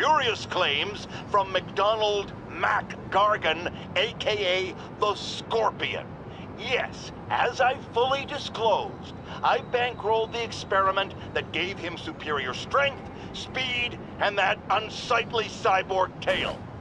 spurious claims from MacDonald Mac Gargan, aka the Scorpion. Yes, as I fully disclosed, I bankrolled the experiment that gave him superior strength, speed, and that unsightly cyborg tail.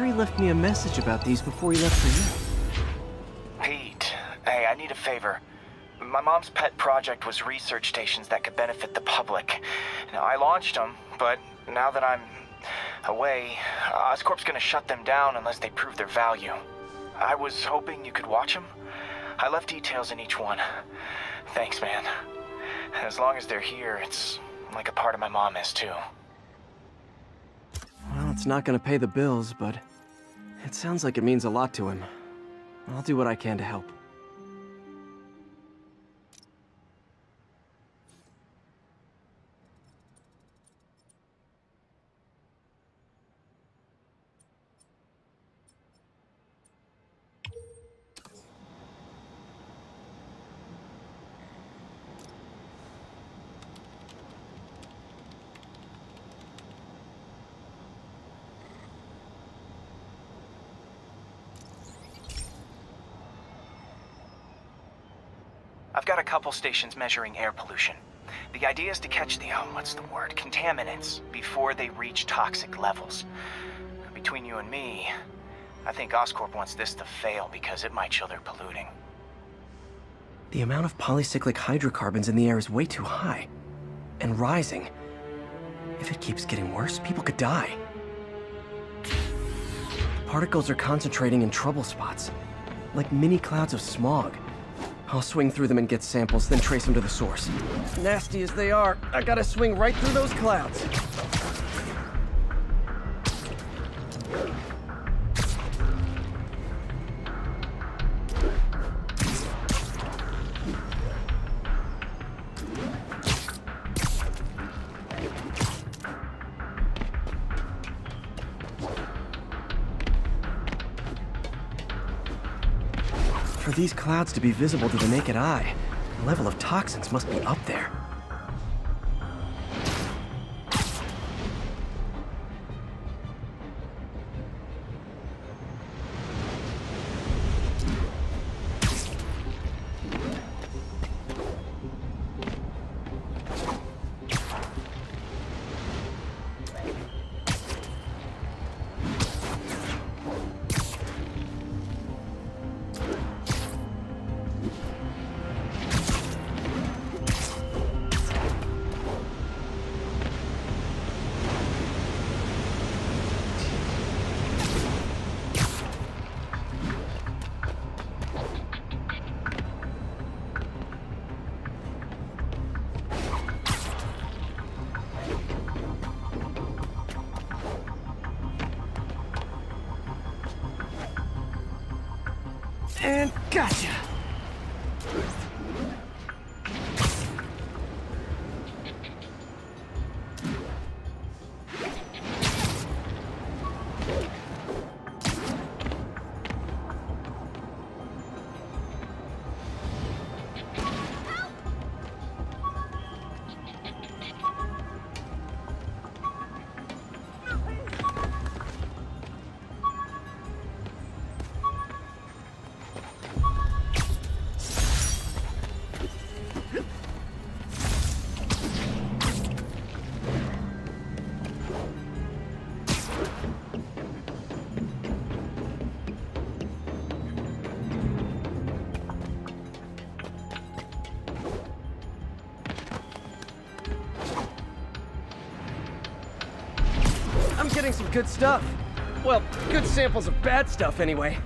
Harry left me a message about these before he left for you. Pete, hey, I need a favor. My mom's pet project was research stations that could benefit the public. Now, I launched them, but now that I'm away, Oscorp's gonna shut them down unless they prove their value. I was hoping you could watch them. I left details in each one. Thanks, man. As long as they're here, it's like a part of my mom is, too. Well, it's not gonna pay the bills, but it sounds like it means a lot to him. I'll do what I can to help. I've got a couple stations measuring air pollution. The idea is to catch the, oh, what's the word, contaminants before they reach toxic levels. Between you and me, I think Oscorp wants this to fail because it might show they're polluting. The amount of polycyclic hydrocarbons in the air is way too high. And rising. If it keeps getting worse, people could die. Particles are concentrating in trouble spots, like mini clouds of smog. I'll swing through them and get samples, then trace them to the source. Nasty as they are, I gotta swing right through those clouds. Clouds to be visible to the naked eye, the level of toxins must be up there. And gotcha! getting some good stuff. Well, good samples of bad stuff anyway.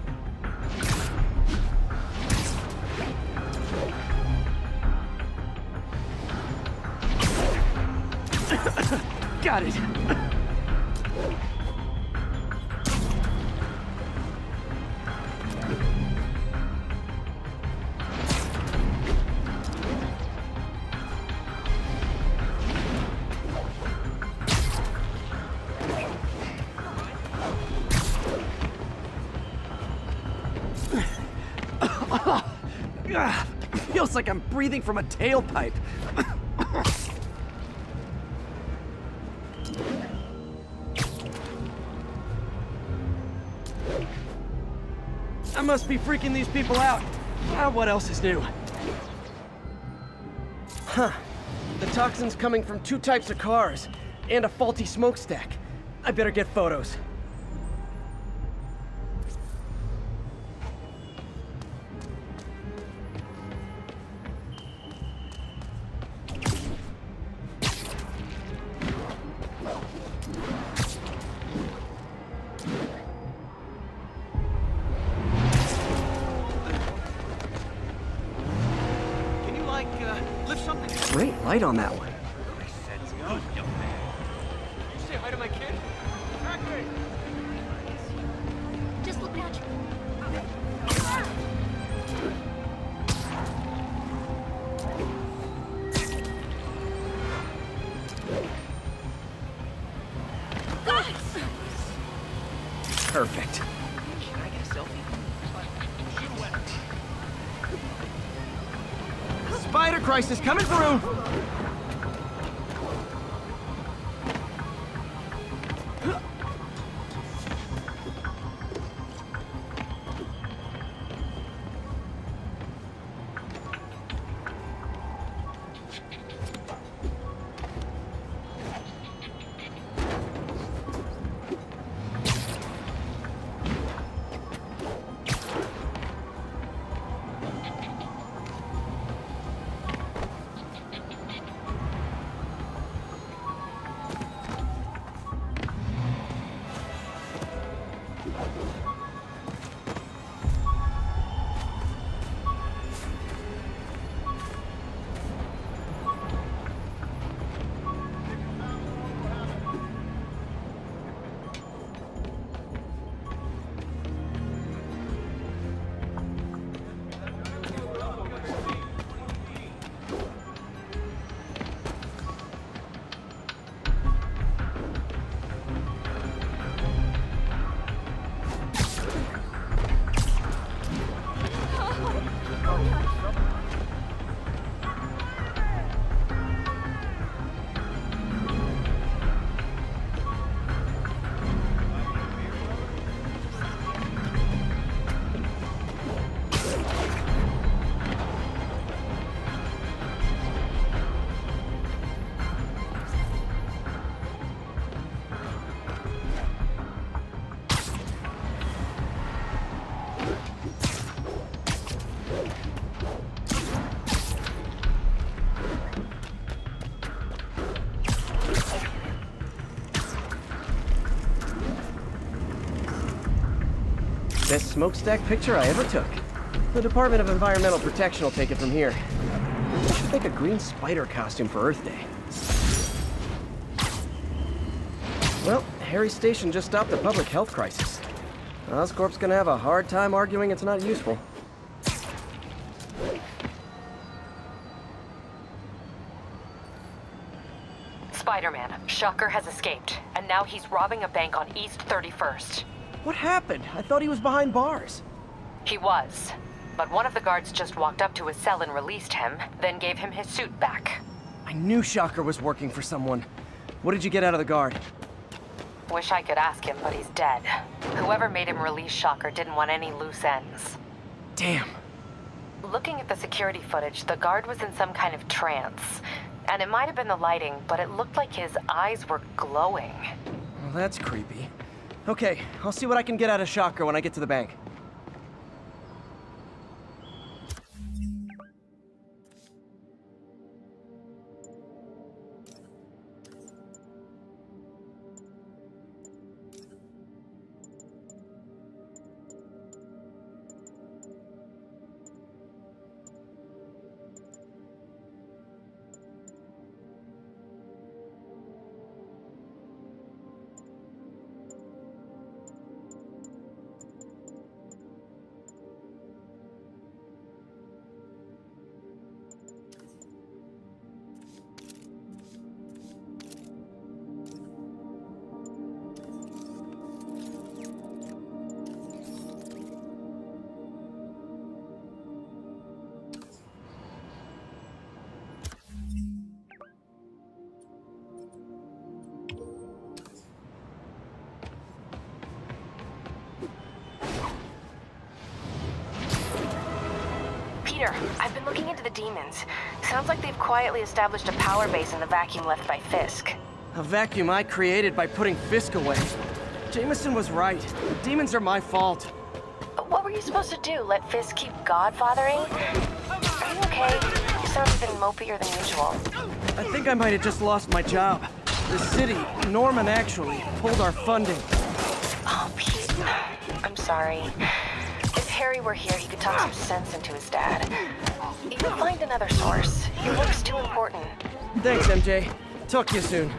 Got it. Ah, feels like I'm breathing from a tailpipe. I must be freaking these people out. Ah, what else is new? Huh. The toxin's coming from two types of cars, and a faulty smokestack. I better get photos. Great light on that one. I said go, young man. You say hi to my kid? Factory! Just look natural. Perfect. Can I get a selfie? Shoot away. Spider crisis coming through! Best smokestack picture I ever took. The Department of Environmental Protection will take it from here. I should make a green spider costume for Earth Day. Well, Harry Station just stopped a public health crisis. Oscorp's gonna have a hard time arguing it's not useful. Spider-Man, Shocker has escaped, and now he's robbing a bank on East 31st. What happened? I thought he was behind bars. He was, but one of the guards just walked up to his cell and released him, then gave him his suit back. I knew Shocker was working for someone. What did you get out of the guard? Wish I could ask him, but he's dead. Whoever made him release Shocker didn't want any loose ends. Damn. Looking at the security footage, the guard was in some kind of trance. And it might have been the lighting, but it looked like his eyes were glowing. Well, that's creepy. Okay, I'll see what I can get out of Shocker when I get to the bank. Peter, I've been looking into the demons. Sounds like they've quietly established a power base in the vacuum left by Fisk. A vacuum I created by putting Fisk away. Jameson was right. The demons are my fault. What were you supposed to do? Let Fisk keep godfathering? Are you okay? You sound even mopier than usual. I think I might have just lost my job. The city, Norman actually, pulled our funding. Oh, Pete. I'm sorry. If Harry were here, he could talk some sense into his dad. You can find another source. Your work's too important. Thanks, MJ. Talk to you soon.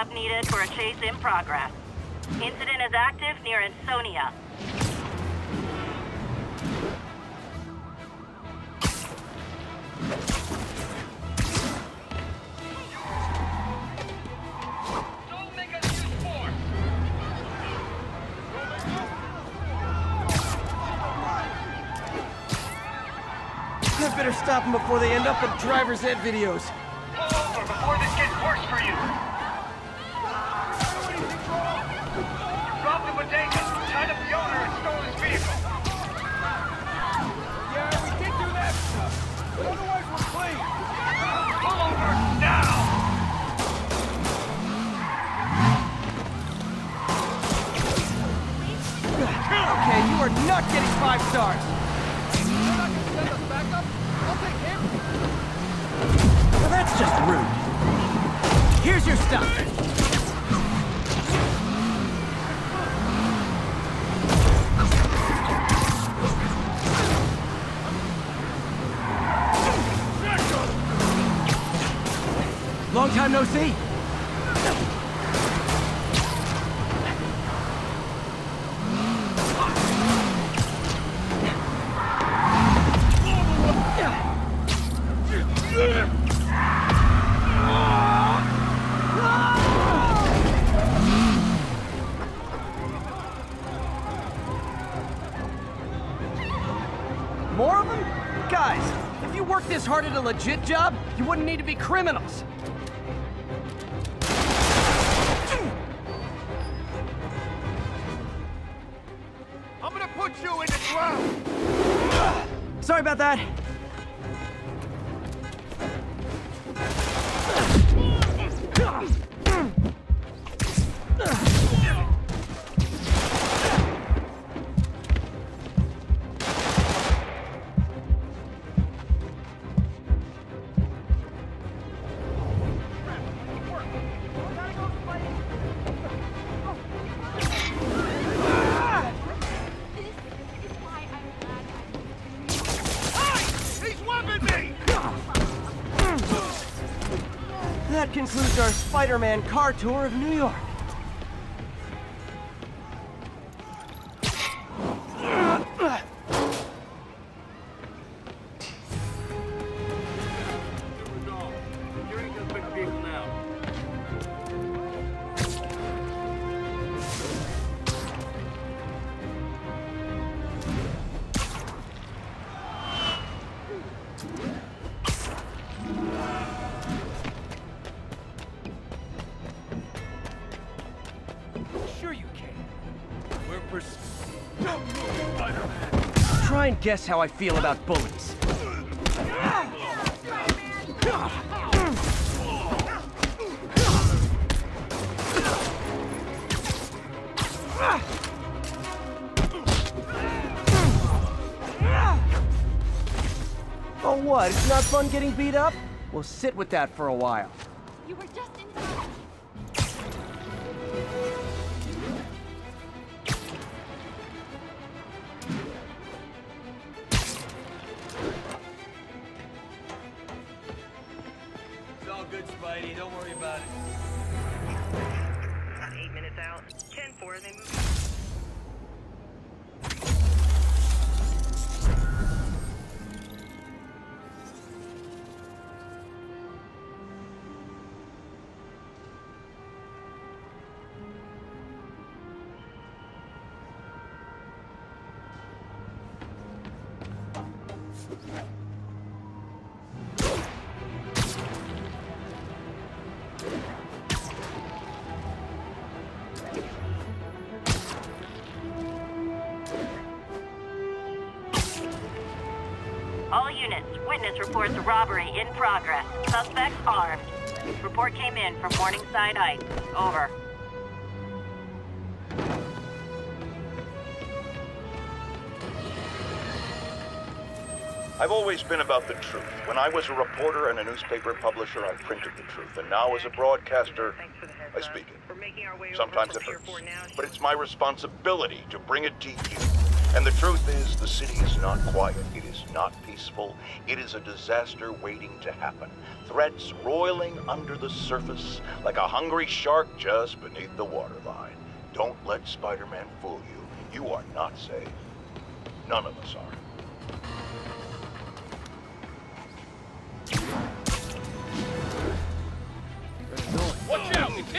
Backup needed for a chase in progress. Incident is active near force! I better stop them before they end up in driver's ed videos. You are not getting five stars. Well, that's just rude. Here's your stuff. Long time no see. More of them? Guys, if you worked this hard at a legit job, you wouldn't need to be criminals. I'm gonna put you in the ground! Sorry about that. That concludes our Spider-Man car tour of New York. Guess how I feel about bullies. Oh what, it's not fun getting beat up? Well sit with that for a while. Witness reports a robbery in progress. Suspects armed. Report came in from Morningside Heights. Over. I've always been about the truth. When I was a reporter and a newspaper publisher, I printed the truth. And now as a broadcaster, Thanks for the heads I speak it. We're making our way Sometimes it from hurts. Pier 4 now. But it's my responsibility to bring it to you. And the truth is, the city is not quiet. It is not peaceful. It is a disaster waiting to happen. Threats roiling under the surface like a hungry shark just beneath the waterline. Don't let Spider-Man fool you. You are not safe. None of us are. Watch out! It's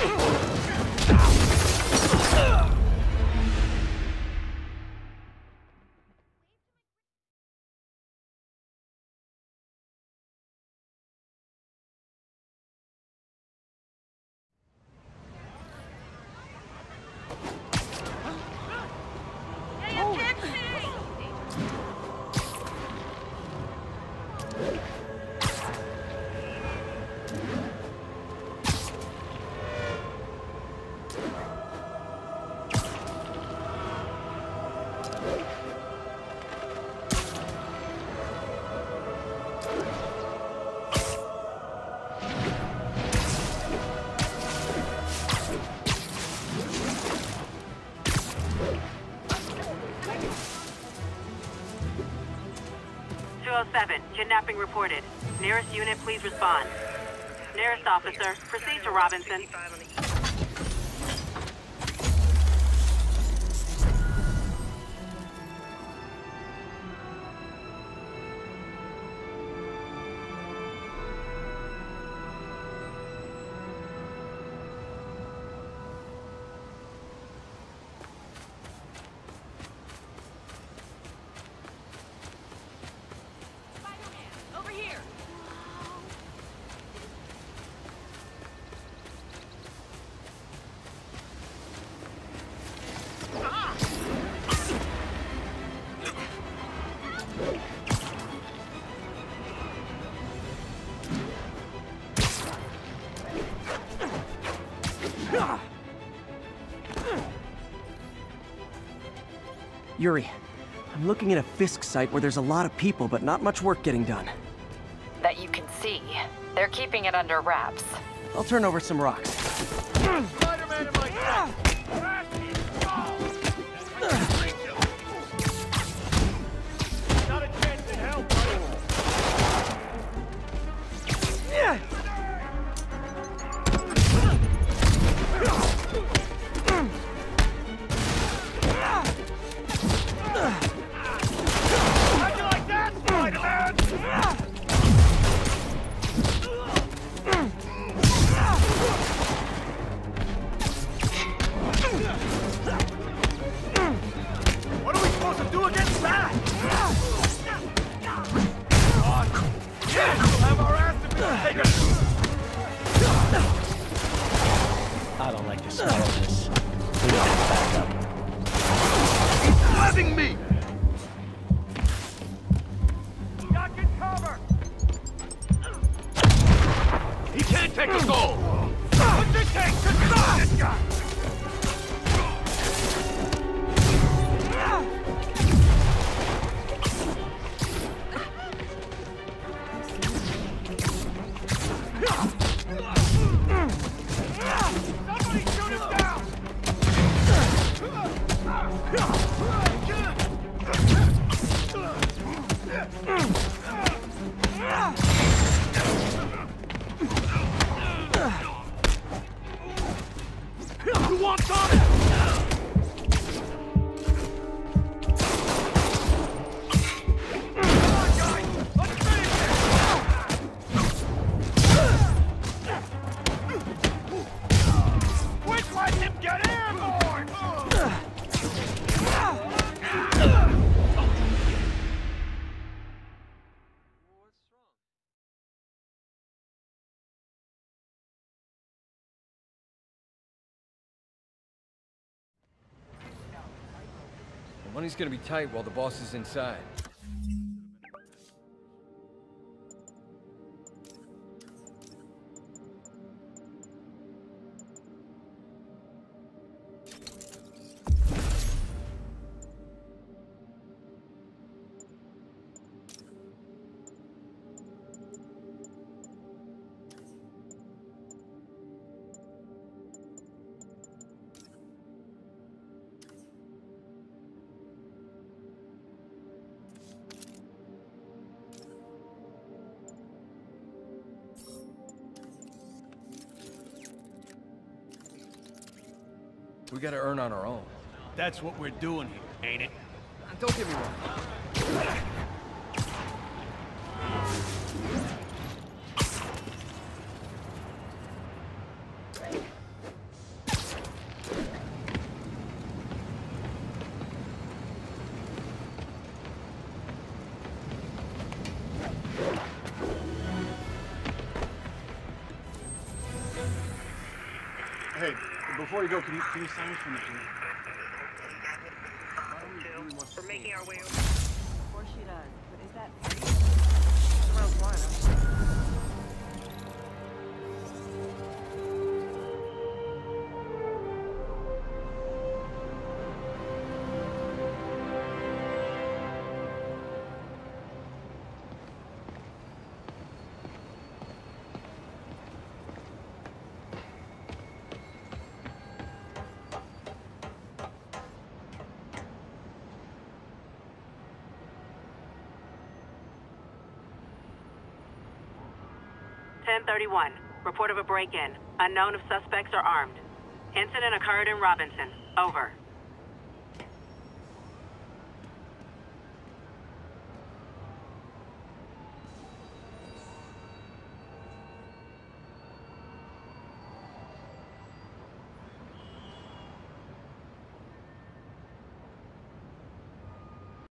him! Two oh seven. Kidnapping reported. Nearest unit, please respond. Nearest officer, proceed to Robinson. Yuri, I'm looking at a Fisk site where there's a lot of people, but not much work getting done. That you can see. They're keeping it under wraps. I'll turn over some rocks. Ah! Money's gonna be tight while the boss is inside. That's what we're doing here, ain't it? Don't get me wrong. Hey, before you go, can you can you sign me for the 1031. Report of a break-in. Unknown if suspects are armed. Incident occurred in Robinson. Over.